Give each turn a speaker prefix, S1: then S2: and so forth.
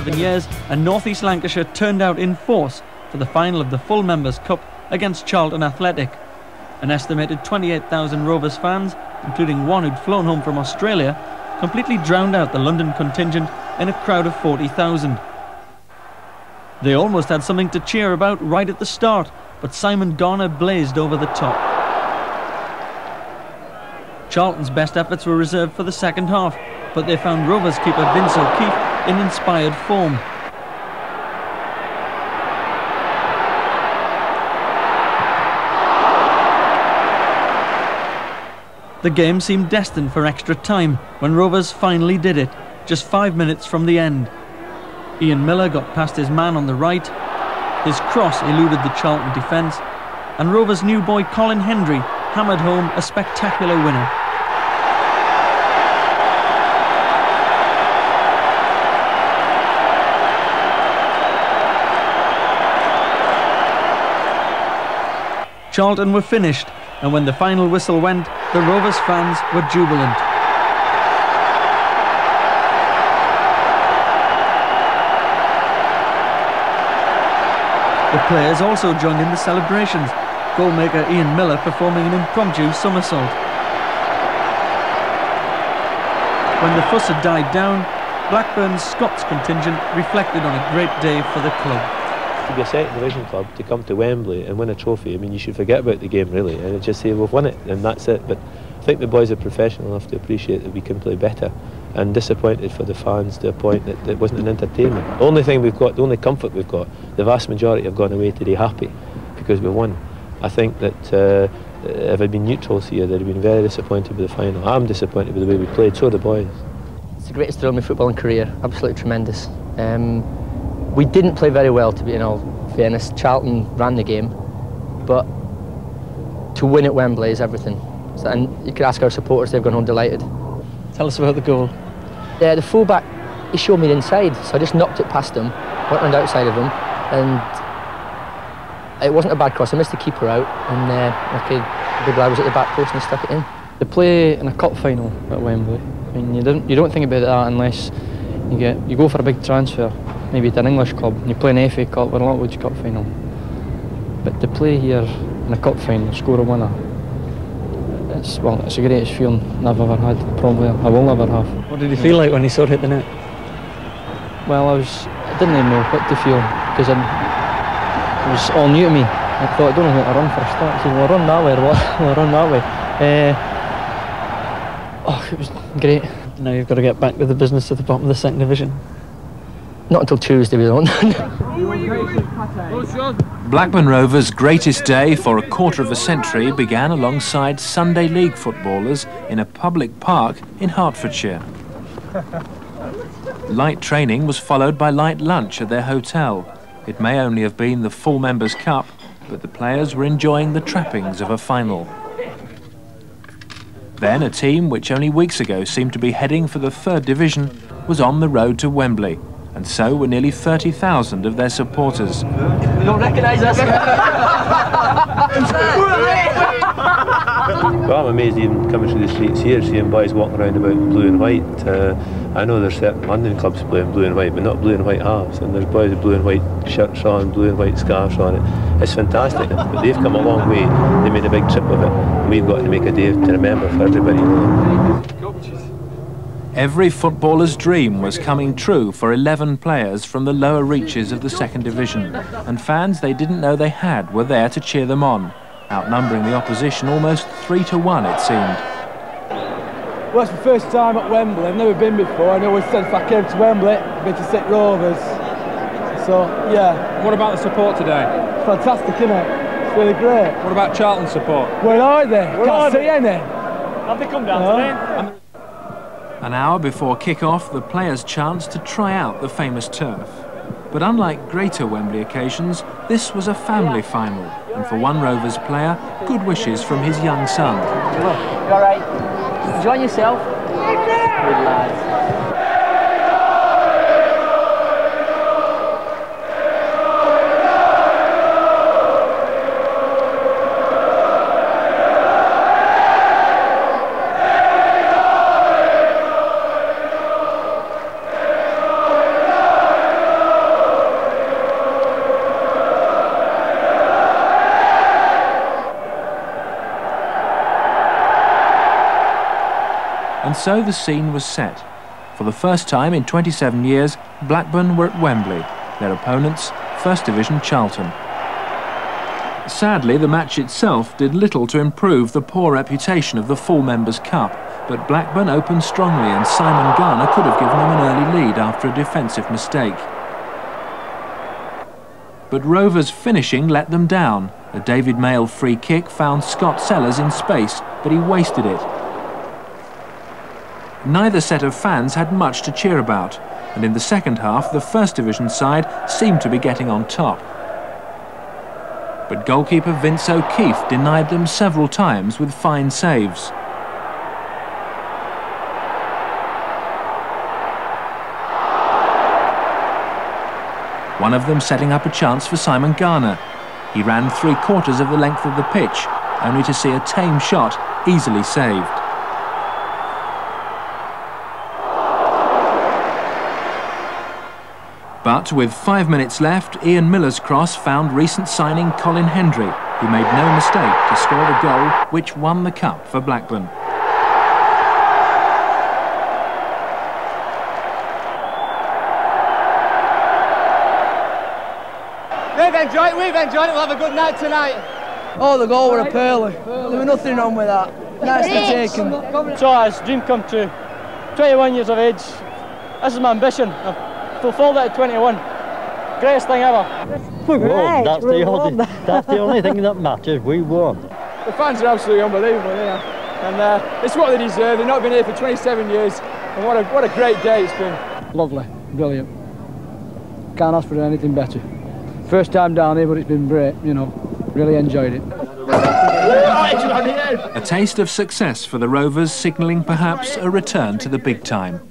S1: seven years, and North East Lancashire turned out in force for the final of the Full Members Cup against Charlton Athletic. An estimated 28,000 Rovers fans, including one who'd flown home from Australia, completely drowned out the London contingent in a crowd of 40,000. They almost had something to cheer about right at the start, but Simon Garner blazed over the top. Charlton's best efforts were reserved for the second half, but they found Rovers keeper Vince O'Keefe in inspired form. The game seemed destined for extra time when Rovers finally did it, just five minutes from the end. Ian Miller got past his man on the right, his cross eluded the Charlton defence, and Rovers' new boy Colin Hendry hammered home a spectacular winner. Charlton were finished, and when the final whistle went, the Rovers fans were jubilant. The players also joined in the celebrations, goalmaker Ian Miller performing an impromptu somersault. When the fuss had died down, Blackburn's Scots contingent reflected on a great day for the club
S2: to be a second division club to come to Wembley and win a trophy, I mean, you should forget about the game really and just say we've won it and that's it. But I think the boys are professional enough to appreciate that we can play better and disappointed for the fans to a point that it wasn't an entertainment. The only thing we've got, the only comfort we've got, the vast majority have gone away today happy because we won. I think that uh, if I'd been neutrals here, they'd have been very disappointed with the final. I'm disappointed with the way we played, so are the boys.
S3: It's the greatest thrill in my footballing career, absolutely tremendous. Um, we didn't play very well, to be in all fairness. Charlton ran the game, but to win at Wembley is everything. So, and you could ask our supporters, they've gone home delighted.
S1: Tell us about the goal.
S3: Yeah, the fullback, he showed me the inside, so I just knocked it past him, went round outside of him, and it wasn't a bad cross. I missed the keeper out, and uh, okay, the big lad was at the back post and he stuck it in.
S4: They play in a cup final at Wembley. I mean, you don't you don't think about that unless you get you go for a big transfer maybe to an English club and you play an FA Cup or a Littlewoods Cup final. But to play here in a cup final, score a winner, it's well, it's the greatest feeling I've ever had. Probably I will ever have.
S1: What did you feel like when you saw it hit the net?
S4: Well, I was I didn't even know what to feel because it was all new to me. I thought I don't know how to run for a start. I said, well, run that way or what? I'll run that way. Uh, oh, it was great.
S1: Now you've got to get back to the business at the bottom of the second division.
S3: Not until Tuesday we don't.
S5: Blackburn Rovers' greatest day for a quarter of a century began alongside Sunday League footballers in a public park in Hertfordshire. light training was followed by light lunch at their hotel. It may only have been the full members' cup, but the players were enjoying the trappings of a final. Then a team which only weeks ago seemed to be heading for the third division was on the road to Wembley and so were nearly 30,000 of their supporters.
S3: You don't recognise us?
S2: well, I'm amazed even coming through the streets here, seeing boys walking around about in blue and white. Uh, I know there's certain London clubs playing blue and white, but not blue and white halves. And there's boys with blue and white shirts on, blue and white scarves on. It. It's fantastic. But they've come a long way. They made a big trip of it. We've got to make a day to remember for everybody.
S5: Every footballer's dream was coming true for 11 players from the lower reaches of the second division, and fans they didn't know they had were there to cheer them on, outnumbering the opposition almost three to one, it seemed.
S6: Well, it's the first time at Wembley. I've never been before, and I always said if I came to Wembley, I'd be to sit Rovers. So, yeah.
S7: What about the support today?
S6: It's fantastic, isn't it? It's really great.
S7: What about Charlton support?
S6: Where are they? Where Can't are see they? any.
S7: Have they come down no. today?
S5: An hour before kick-off, the players chanced to try out the famous turf. But unlike greater Wembley occasions, this was a family final, and for one Rovers player, good wishes from his young son.
S3: You all right? Enjoy yourself? Good lads.
S5: And so the scene was set. For the first time in 27 years, Blackburn were at Wembley, their opponents, First Division Charlton. Sadly, the match itself did little to improve the poor reputation of the full Members' Cup, but Blackburn opened strongly and Simon Garner could have given them an early lead after a defensive mistake. But Rovers' finishing let them down. A David Mail free kick found Scott Sellars in space, but he wasted it. Neither set of fans had much to cheer about, and in the second half the First Division side seemed to be getting on top but goalkeeper Vince O'Keefe denied them several times with fine saves. One of them setting up a chance for Simon Garner. He ran three quarters of the length of the pitch, only to see a tame shot easily saved. But with five minutes left, Ian Miller's cross found recent signing Colin Hendry, who made no mistake to score the goal which won the cup for Blackburn.
S6: They've enjoyed it, we've enjoyed it, we'll have a good night tonight.
S8: Oh, the goal were a pearly. There was nothing wrong with that. Nicely taken.
S4: So it's dream come true. 21 years of age. This is my ambition. I've fulfilled it at 21. Greatest thing ever.
S9: We won. That's the only. That's the only thing that matters. We won.
S6: The fans are absolutely unbelievable, yeah. And uh, it's what they deserve. They've not been here for 27 years, and what a what a great day it's been.
S8: Lovely, brilliant. Can't ask for anything better. First time down here, but it's been great. You know, really enjoyed it.
S5: A taste of success for the Rovers, signalling perhaps a return to the big time.